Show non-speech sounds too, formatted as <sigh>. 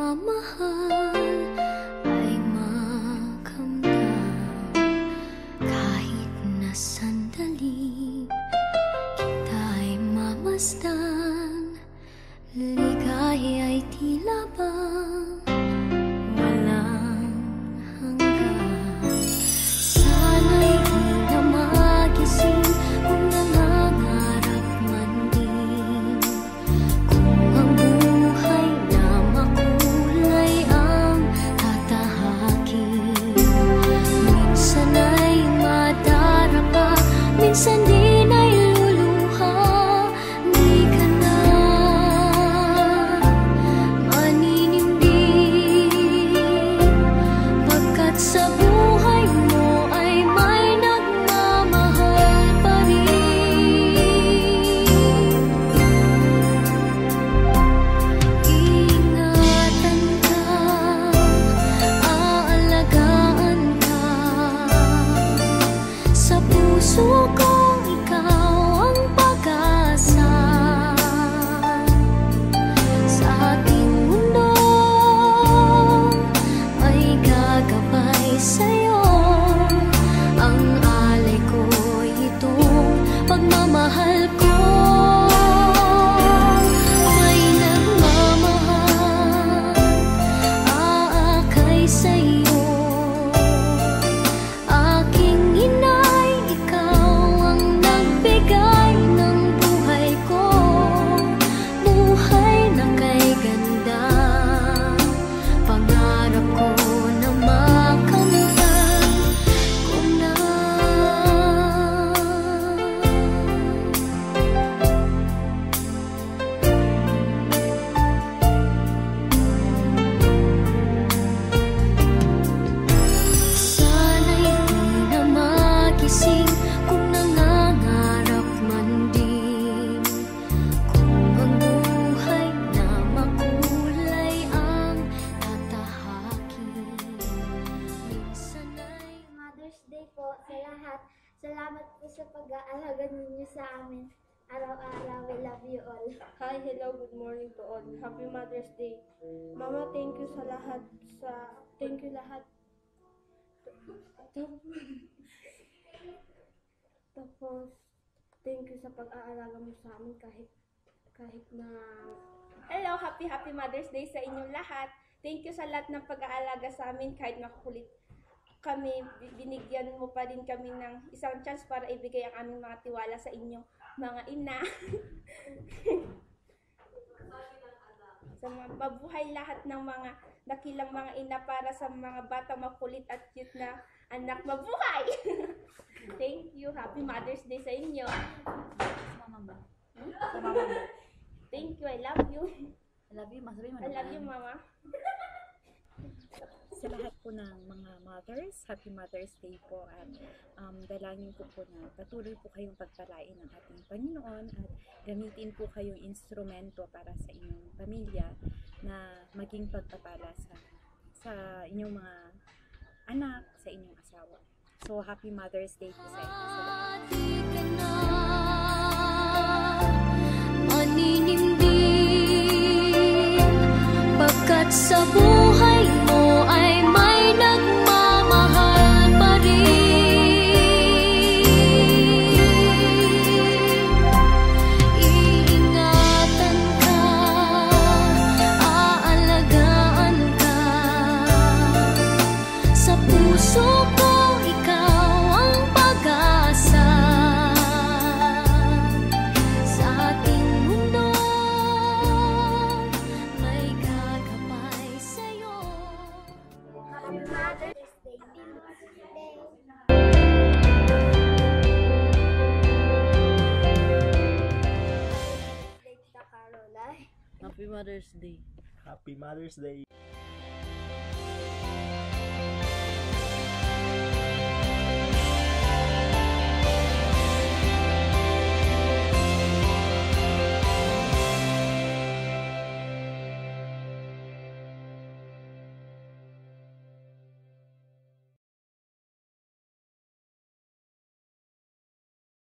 妈妈。Pagmamahal Day po sa lahat. Salamat po sa pag-aalaga ninyo sa amin. Araw-araw, we love you all. Hi, hello, good morning to all. Happy Mother's Day. Mama, thank you sa lahat sa thank you lahat. Tapos thank you sa pag-aalaga mo sa amin kahit kahit na Hello, happy happy Mother's Day sa inyong lahat. Thank you sa lahat ng pag-aalaga sa amin kahit makukulit kami, bi- binigyan mo pa din kami ng isang chance para ibigay ang aming mga tiwala sa inyo, mga ina. <laughs> sa mga mabuhay lahat ng mga dakilang mga ina para sa mga bata makulit at cute na anak mabuhay. <laughs> Thank you. Happy Mother's Day sa inyo. Mama. Hmm? Mama. Thank you. I love you. I love you, mo I love you, Mama. Sa lahat po ng mga mothers, Happy Mother's Day po at um, dalangin ko po na patuloy po kayong pagpalain ng ating Panginoon at gamitin po kayong instrumento para sa inyong pamilya na maging pagpapala sa sa inyong mga anak, sa inyong asawa. So, Happy Mother's Day po sa inyo. sa lahat. Pagkat sa buhay Mother's Day. Happy Mother's Day.